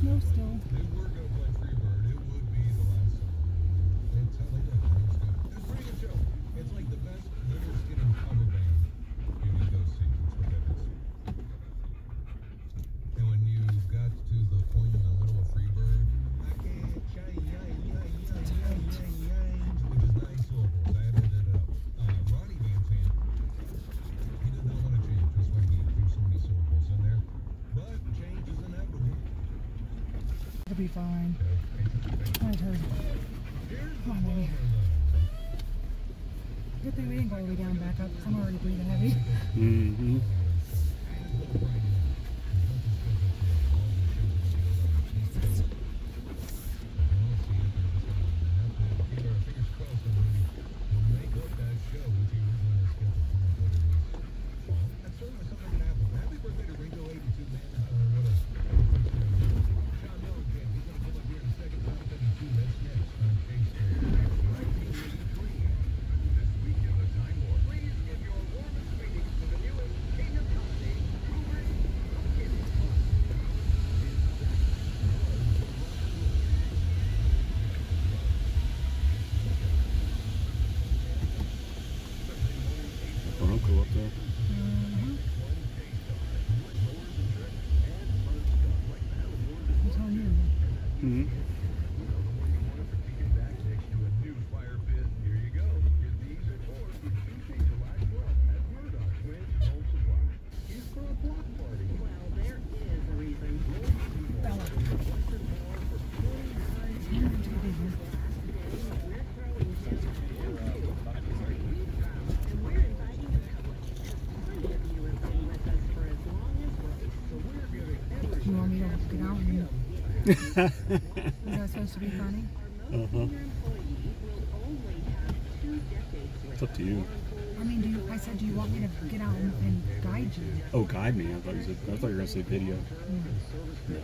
snow still. I'm down back up. I'm already breathing heavy. Mm-hmm. Is that supposed to be funny? Uh huh. It's up to you. I mean, do you, I said, do you want me to get out and, and guide you? Oh, guide me. I thought you said, I thought you were going to say video. Mm. No.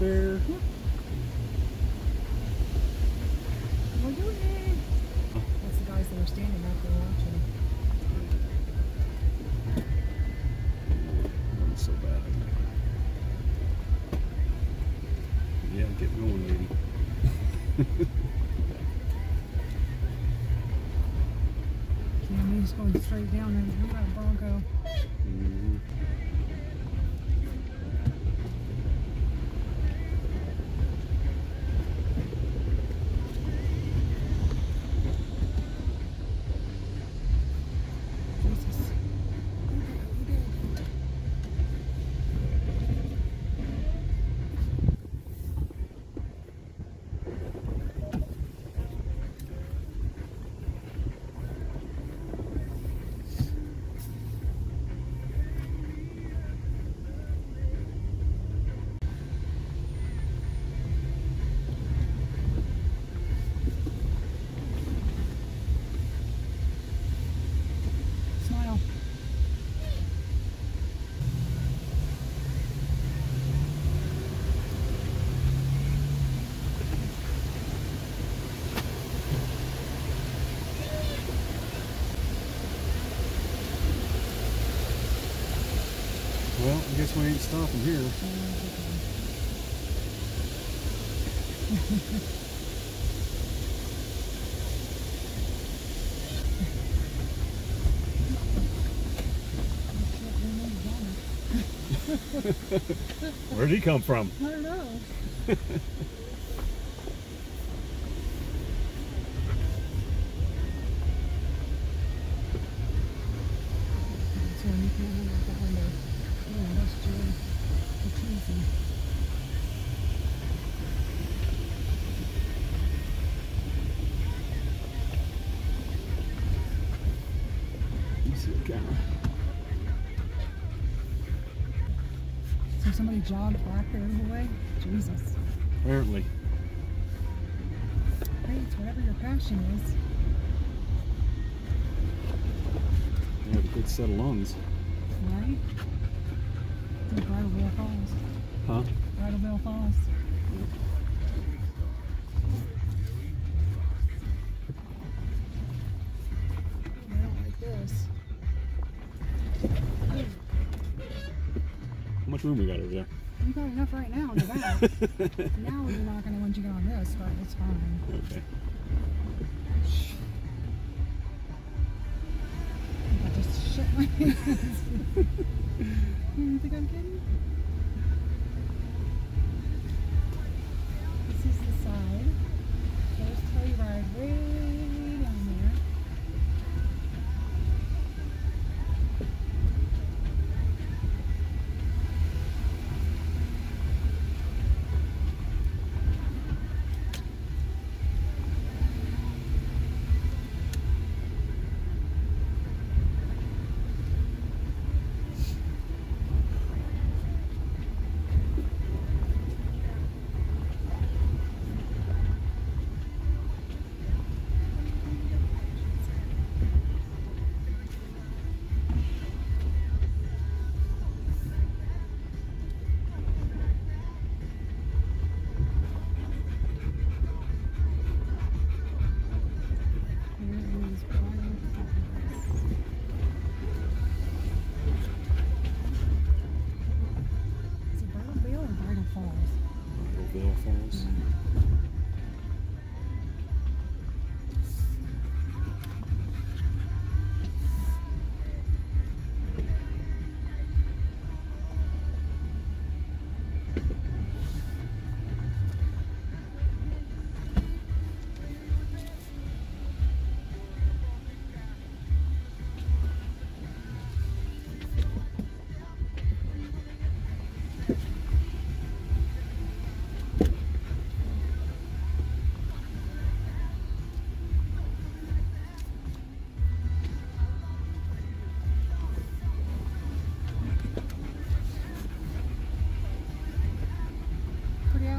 there. We're doing it. That's the guys that are standing out there watching. That's so bad. Yeah, get going, lady. Cammy's going straight down and we got a bongo. Mm -hmm. Well, I guess we ain't stopping here. Where'd he come from? I don't know. So you can't look out that window. Oh, that's Joey. It's easy. You see the camera. So somebody jogged back there the way? Jesus. Apparently. Hey, it's whatever your passion is. They have a good set of lungs. Right? It's Bridalveil Falls. Huh? Bridalveil Falls. Room we got over there? You got enough right now in the back. now you're not gonna once you get on this, but it's fine. Okay. I just shut my hands. you think I'm kidding?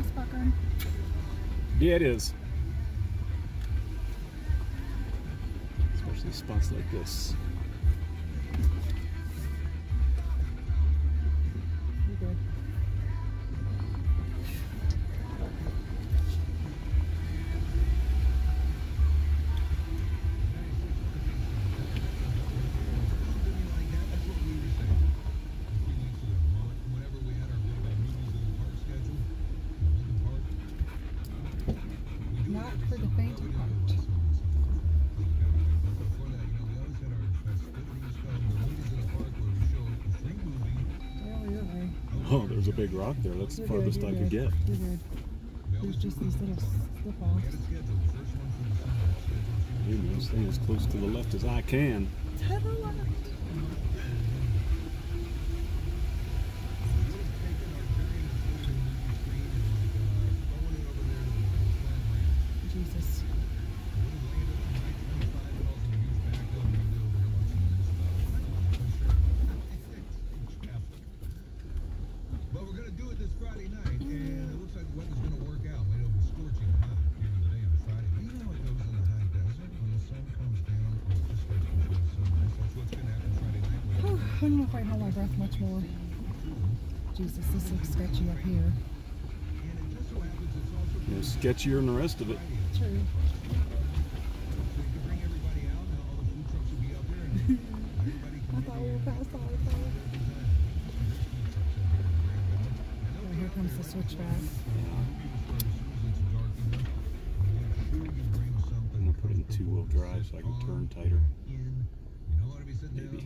Fucker. Yeah, it is. Especially spots like this. they don't. Oh, there's a big rock there. That's the farthest I could get. There's just these little slip-offs. I'm staying as close to the left as I can. To the left. breath much more. Jesus, this looks sketchy up here. You sketchier than the rest of it. True. Oh, here comes the switchback. I'm going to put in two-wheel drive so I can turn tighter. Maybe.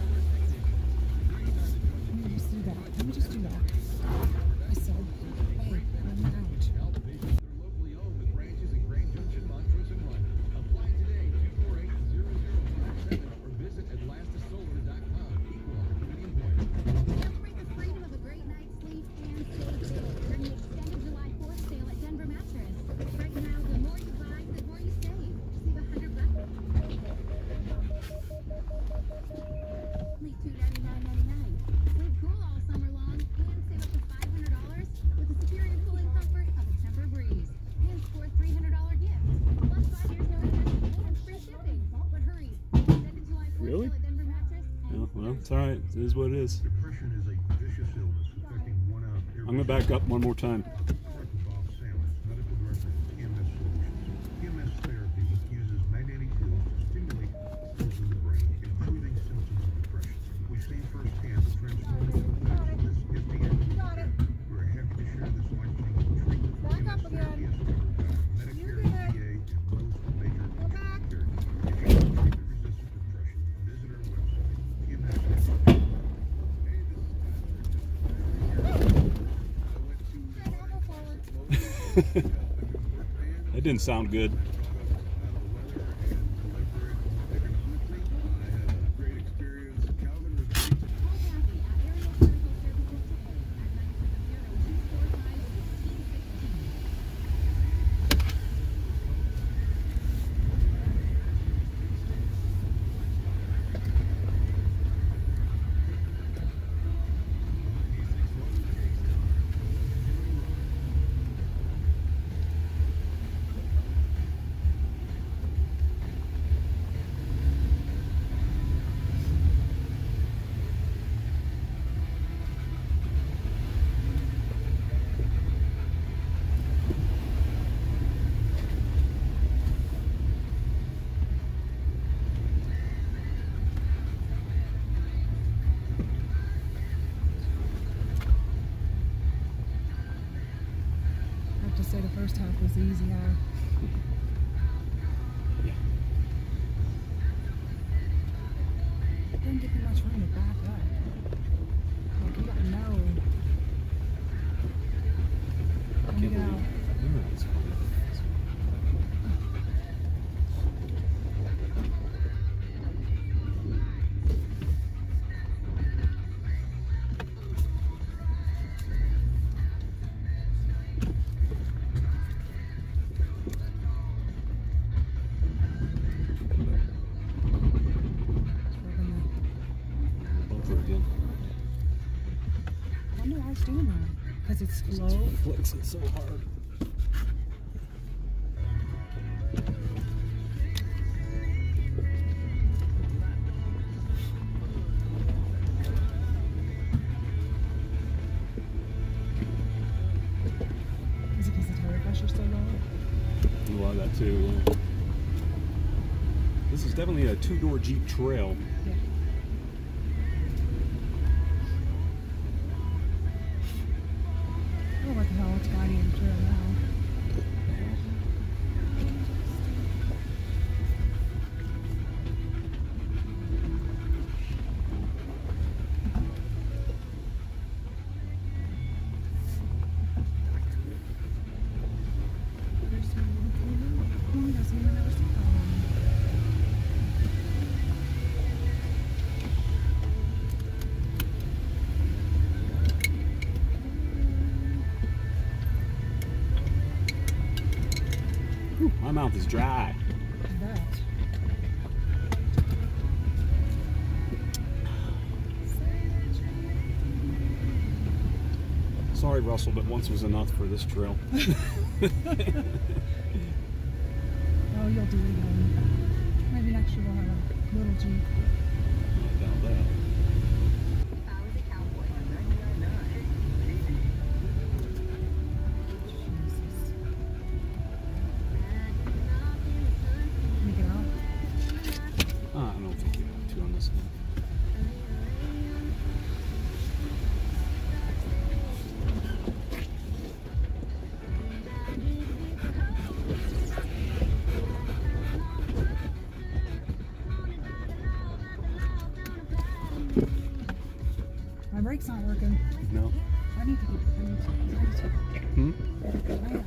It is what it is. Depression is a vicious illness affecting one out of every I'm going to back up one more time. it didn't sound good. easier. because it's slow. It's flexing so hard. Is it because the tire so low? That too. This is definitely a two-door Jeep Trail. Mouth is dry. Sorry, Russell, but once was enough for this trail. Oh, you'll do it again. Maybe next year we'll have a little Jeep. Brake's not working. No? I need to get. I need to. I need to. Hmm?